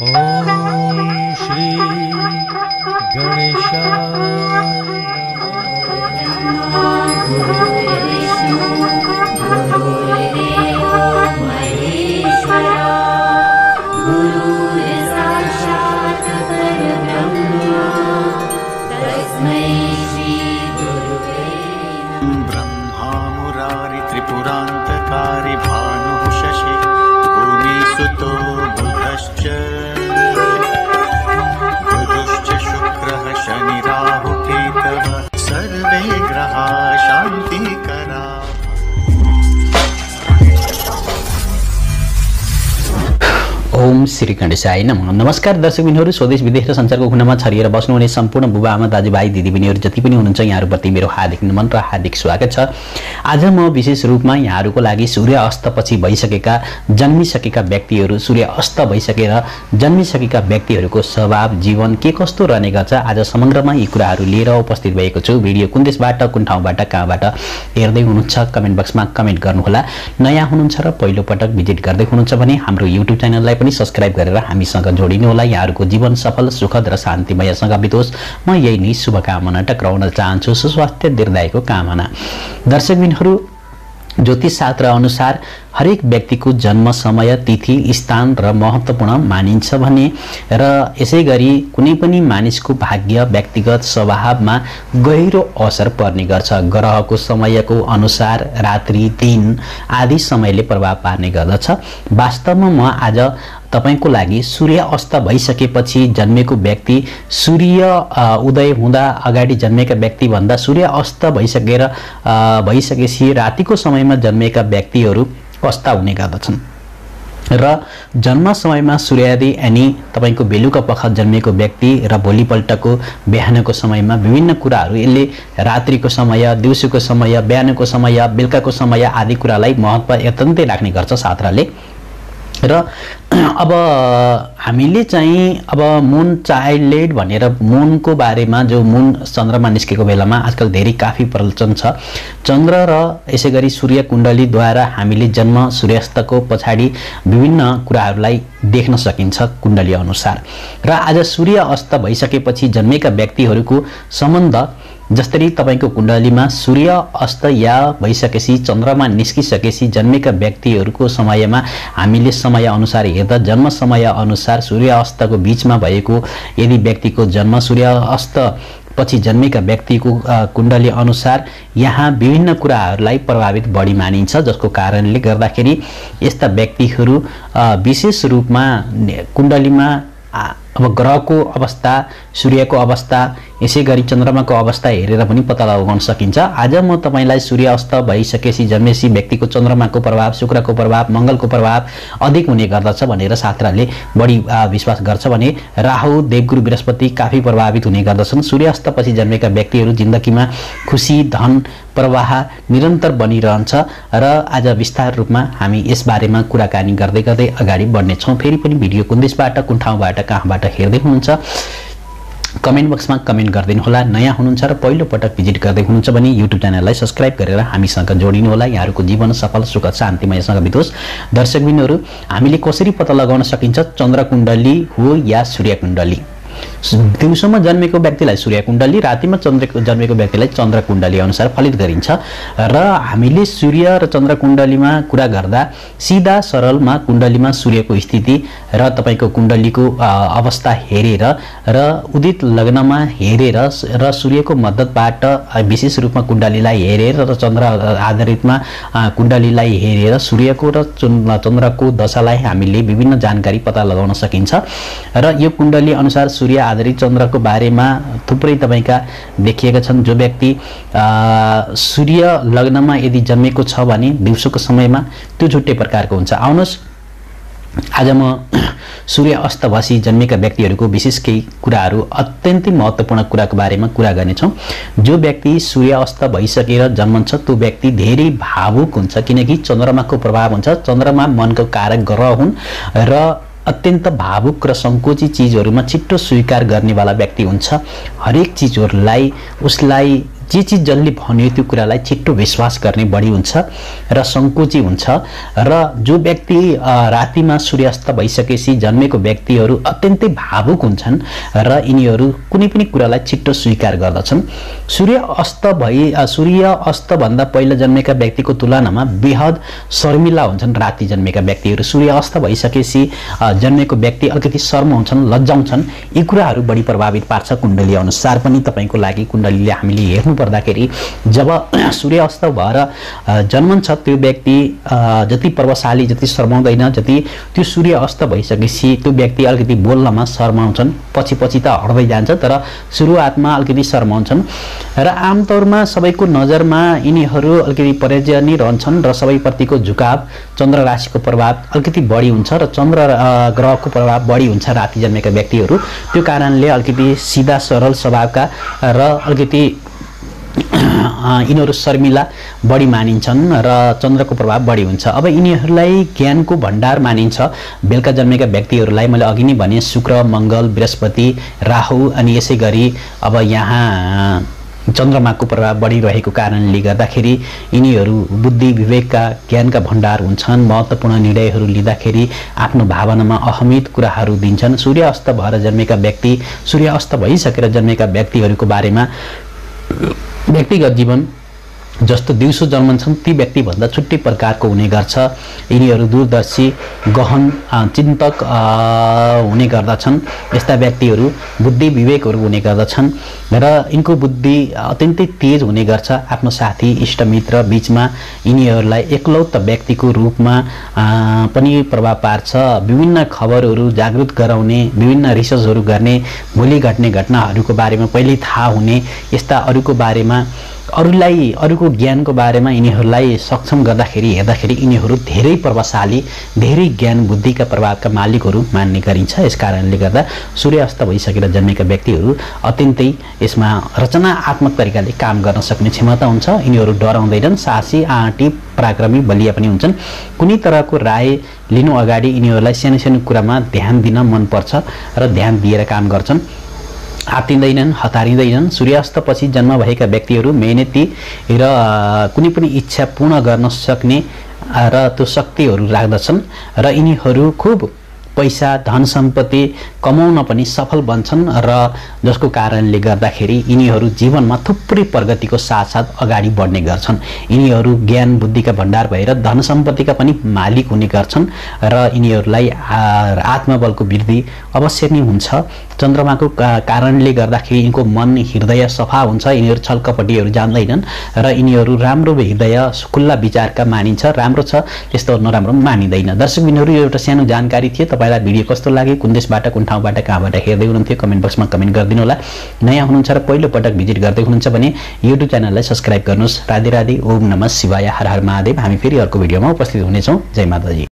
ॐ श्री गणेशाय ओम श्री गणेशाय नम। नमस्कार दर्शक बिनहरू स्वदेश विदेश र संसारको खुनामा छरिएर बस्नुहुने सम्पूर्ण बुबा आमा दाजुभाइ दिदीबहिनीहरू जति पनि हुनुहुन्छ यहाँहरूप्रति मेरो हार्दिक नमन र हार्दिक स्वागत छ। आज म विशेष रूपमा यहाँहरूको लागि सूर्य अस्तपछि भइसकेका जन्मिसकेका व्यक्तिहरू सूर्य अस्त भइसकेर जन्मिसकेका व्यक्तिहरूको स्वभाव जीवन के कस्तो रहने गर्छ आज समग्रमा यी कुराहरू लिएर उपस्थित भएको छु। भिडियो कुन देशबाट कुन ठाउँबाट कहाँबाट हेर्दै हुनुहुन्छ कमेन्ट बक्समा कमेन्ट गर्नुहोला। नयाँ हुनुहुन्छ र पहिलोपटक भिजिट गर्दै हुनुहुन्छ भने हाम्रो युट्युब च्यानललाई पनि सब्सक्राइब गरेर हामीसँग जोडिनु होला। यहाँहरूको जीवन सफल सुखद र शान्तिमयसँग बितोस्। म यही नै शुभकामना टक्राउन चाहन्छु। सुस्वास्थ्य दीर्घायको कामना। दर्शकबिनहरू ज्योतिष शास्त्र अनुसार हरेक व्यक्तिको जन्म समय तिथि स्थान र महत्त्वपूर्ण मानिन्छ भने र यसै गरी कुनै पनि मानिसको भाग्य व्यक्तिगत स्वभावमा गहिरो असर पर्ने गर्छ। ग्रहको समयको अनुसार रात्रि दिन आदि समयले प्रभाव पार्ने गर्दछ। वास्तवमा म आज तपाईँको लागि सूर्य अस्त भइसकेपछि जन्मेको व्यक्ति सूर्य उदय हुँदा अगाडि जन्मेका व्यक्तिभन्दा सूर्य अस्त भइसकेर भइसकेपछि रातिको समयमा जन्मेका व्यक्तिहरू कस्ता हुने गर्दछन्। र जन्म समयमा सूर्योदय अनि तपाईँको बेलुका पख जन्मेको व्यक्ति र भोलिपल्टको बिहानको समयमा विभिन्न कुराहरू यसले रात्रिको समय दिउँसोको समय बिहानको समय बेलुकाको समय आदि कुरालाई महत्त्व अत्यन्तै राख्ने गर्छ शास्त्रले र अब हामीले चाहिँ अब मुन चाइल्ड भनेर मुनको बारेमा जो मुन चन्द्रमा निस्केको बेलामा आजकल धेरै काफी प्रचलन छ। चन्द्र र यसै गरी सूर्य कुण्डलीद्वारा हामीले जन्म सूर्यास्तको पछाडि विभिन्न कुराहरूलाई देख्न सकिन्छ कुण्डली अनुसार। र आज सूर्य अस्त भइसकेपछि जन्मेका व्यक्तिहरूको सम्बन्ध जसरी तपाईँको कुण्डलीमा सूर्य अस्त या भइसकेपछि चन्द्रमा निस्किसकेपछि जन्मेका व्यक्तिहरूको समयमा हामीले समय अनुसार हेर्दा जन्म समय अनुसार सूर्य अस्तको बिचमा भएको यदि व्यक्तिको जन्म सूर्य अस्त पछि जन्मेका व्यक्तिको कुण्डली अनुसार यहाँ विभिन्न कुराहरूलाई प्रभावित बढी मानिन्छ जसको कारणले गर्दाखेरि यस्ता व्यक्तिहरू विशेष रूपमा कुण्डलीमा अब ग्रहको अवस्था सूर्यको अवस्था यसै गरी चन्द्रमाको अवस्था हेरेर पनि पत्ता लगाउन सकिन्छ। आज म तपाईँलाई सूर्य अस्त भइसकेपछि जन्मेसी व्यक्तिको चन्द्रमाको प्रभाव शुक्रको प्रभाव मङ्गलको प्रभाव अधिक हुने गर्दछ भनेर शास्त्रले बढी विश्वास गर्छ भने राहु देवगुरु बृहस्पति काफी प्रभावित हुने गर्दछन्। सूर्य अस्तपछि जन्मेका व्यक्तिहरू जिन्दगीमा खुसी धन प्रवाह निरन्तर बनिरहन्छ र आज विस्तार रूपमा हामी यसबारेमा कुराकानी गर्दै गर्दै अगाडि बढ्नेछौँ। फेरि पनि भिडियो कुन देशबाट कुन ठाउँबाट कहाँबाट हेर्दै हुनुहुन्छ। कमेन्ट बक्समा कमेन्ट गरिदिनु होला। नयाँ हुनुहुन्छ र पहिलो पटक भिजिट गर्दै हुनुहुन्छ भने युट्युब च्यानललाई सब्सक्राइब गरेर हामीसँग जोडिनु होला। यहाँहरूको जीवन सफल सुख शान्तिमयसँग बितोस्। दर्शकबिनहरू हामीले कसरी पत्ता लगाउन सकिन्छ? चन्द्रकुण्डली हो या सूर्यकुण्डली? दिउँसोमा जन्मेको व्यक्तिलाई सूर्य कुण्डली रातिमा चन्द्र जन्मेको व्यक्तिलाई चन्द्र कुण्डली अनुसार फलित गरिन्छ। र हामीले सूर्य र चन्द्र कुण्डलीमा कुरा गर्दा सिधा सरलमा कुण्डलीमा सूर्यको स्थिति र तपाईँको कुण्डलीको अवस्था हेरेर र उदित लग्नमा हेरेर र सूर्यको मद्दतबाट विशेष रूपमा कुण्डलीलाई हेरेर र चन्द्र आधारितमा कुण्डलीलाई हेरेर सूर्यको र चन्द्र चन्द्रको दशालाई हामीले विभिन्न जानकारी पत्ता लगाउन सकिन्छ। र यो कुण्डली अनुसार सूर्य आधारित चन्द्रको बारेमा थुप्रै तपाईँका देखिएका छन्। जो व्यक्ति सूर्य लग्नमा यदि जन्मेको छ भने दिउँसोको समयमा त्यो छुट्टै प्रकारको हुन्छ। आउनुहोस्। आज म सूर्य अस्त भसी जन्मेका व्यक्तिहरूको विशेष केही कुराहरू अत्यन्तै महत्त्वपूर्ण कुराको बारेमा कुरा गर्नेछौँ। जो व्यक्ति सूर्य अस्त भइसकेर जन्मन्छ त्यो व्यक्ति धेरै भावुक हुन्छ। किनकि चन्द्रमाको प्रभाव हुन्छ। चन्द्रमा मनको कारक ग्रह हुन् र अत्यन्त भावुक र सङ्कोची चिजहरूमा छिट्टो स्वीकार गर्नेवाला व्यक्ति हुन्छ। हरेक चिजहरूलाई उसलाई जे चिज जसले भन्यो त्यो कुरालाई छिट्टो विश्वास गर्ने बढी हुन्छ र सङ्कोची हुन्छ र जो व्यक्ति रातिमा सूर्यास्त भइसकेपछि जन्मेको व्यक्तिहरू अत्यन्तै भावुक हुन्छन् र यिनीहरू कुनै पनि कुरालाई छिट्टो स्वीकार गर्दछन्। सूर्य अस्त भई सूर्य अस्तभन्दा पहिला जन्मेका व्यक्तिको तुलनामा बेहद शर्मिला हुन्छन् राति जन्मेका व्यक्तिहरू। सूर्य अस्त भइसकेपछि जन्मेको व्यक्ति अलिकति शर्म हुन्छन् लज्जाउँछन् यी कुराहरू बढी प्रभावित पार्छ कुण्डली अनुसार पनि। तपाईँको लागि कुण्डलीले हामीले हेर्नु पर्दाखेरि जब सूर्य अस्त भएर जन्मन्छ त्यो व्यक्ति जति प्रभावशाली जति शर्माउँदैन जति त्यो सूर्य अस्त भइसकेपछि त्यो व्यक्ति अलिकति बोल्नमा शर्माउँछन्। पछि पछि त हट्दै जान्छ तर सुरुवातमा अलिकति शर्माउँछन्। र आमतौरमा सबैको नजरमा यिनीहरू अलिकति पर्यजनी रहन्छन् र सबैप्रतिको झुकाव चन्द्र राशिको प्रभाव अलिकति बढी हुन्छ र चन्द्र ग्रहको प्रभाव बढी हुन्छ राति जन्मेका व्यक्तिहरू। त्यो कारणले अलिकति सिधा सरल स्वभावका र अलिकति यिनीहरू शर्मिला बढी मानिन्छन् र चन्द्रको प्रभाव बढी हुन्छ। अब यिनीहरूलाई ज्ञानको भण्डार मानिन्छ। बेलुका जन्मेका व्यक्तिहरूलाई मैले अघि नै भने शुक्र मङ्गल बृहस्पति राहु अनि यसै गरी अब यहाँ चन्द्रमाको प्रभाव बढिरहेको कारणले गर्दाखेरि यिनीहरू बुद्धि विवेकका ज्ञानका भण्डार हुन्छन्। महत्त्वपूर्ण निर्णयहरू लिँदाखेरि आफ्नो भावनामा अहमित कुराहरू दिन्छन्। सूर्य अस्त भएर जन्मेका व्यक्ति सूर्य अस्त भइसकेर जन्मेका व्यक्तिहरूको बारेमा व्यक्तिगत जीवन जस्तो दिउँसो जन्मन्छन् ती व्यक्तिभन्दा छुट्टै प्रकारको हुने गर्छ। यिनीहरू दूरदर्शी गहन चिन्तक हुने गर्दछन्। यस्ता व्यक्तिहरू बुद्धि विवेकहरू हुने गर्दछन् र यिनको बुद्धि अत्यन्तै तेज हुने गर्छ। आफ्नो साथी इष्टमित्र बिचमा यिनीहरूलाई एकलौत व्यक्तिको रूपमा पनि प्रभाव पार्छ। विभिन्न खबरहरू जागृत गराउने विभिन्न रिसर्चहरू गर्ने भोलि घट्ने घटनाहरूको बारेमा पहिल्यै थाहा हुने यस्ता अरूको बारेमा अरूलाई अरूको ज्ञानको बारेमा यिनीहरूलाई सक्षम गर्दाखेरि हेर्दाखेरि यिनीहरू धेरै प्रभावशाली धेरै ज्ञान बुद्धिका प्रभावका मालिकहरू मान्ने गरिन्छ। यस कारणले गर्दा सूर्य अस्त भइसकेर जन्मेका व्यक्तिहरू अत्यन्तै यसमा रचनात्मक तरिकाले काम गर्न सक्ने क्षमता हुन्छ। यिनीहरू डराउँदैनन् साहसी आँटी पराक्रमी बलिया पनि हुन्छन्। कुनै तरहको राय लिनु अगाडि यिनीहरूलाई सानो सानो कुरामा ध्यान दिन मनपर्छ र ध्यान दिएर काम गर्छन्। आत्तिँदैनन् हतारिँदैनन्। सूर्यास्तपछि जन्म भएका व्यक्तिहरू मेहनती र कुनै पनि इच्छा पूर्ण गर्न सक्ने र त्यो शक्तिहरू राख्दछन् र यिनीहरू खुब पैसा धन सम्पत्ति कमाउन पनि सफल बन्छन् र जसको कारणले गर्दाखेरि यिनीहरू जीवनमा थुप्रै प्रगतिको साथसाथ अगाडि बढ्ने गर्छन्। यिनीहरू ज्ञान बुद्धिका भण्डार भएर धन सम्पत्तिका पनि मालिक हुने गर्छन् र यिनीहरूलाई आत्मबलको वृद्धि अवश्य नै हुन्छ। चन्द्रमाको कारणले गर्दाखेरि यिनको मन हृदय सफा हुन्छ यिनीहरू छलकपट्टिहरू जान्दैनन् र यिनीहरू राम्रो हृदय खुल्ला विचारका मानिन्छ राम्रो छ त्यस्तो नराम्रो मानिँदैन। दर्शक बिनहरू यो एउटा सानो जानकारी थियो तपाईँलाई भिडियो कस्तो लाग्यो कुन देशबाट कुन ठाउँबाट कहाँबाट हेर्दै हुनुहुन्थ्यो कमेन्ट बक्समा कमेन्ट गरिदिनु होला नयाँ हुनुहुन्छ र पहिलो पटक भिजिट गर्दै हुनुहुन्छ भने युट्युब च्यानललाई सब्सक्राइब गर्नुहोस्। राधे राधे ओम नमः शिवाय हर हर महादेव। हामी फेरि अर्को भिडियोमा उपस्थित हुनेछौँ। जय माताजी।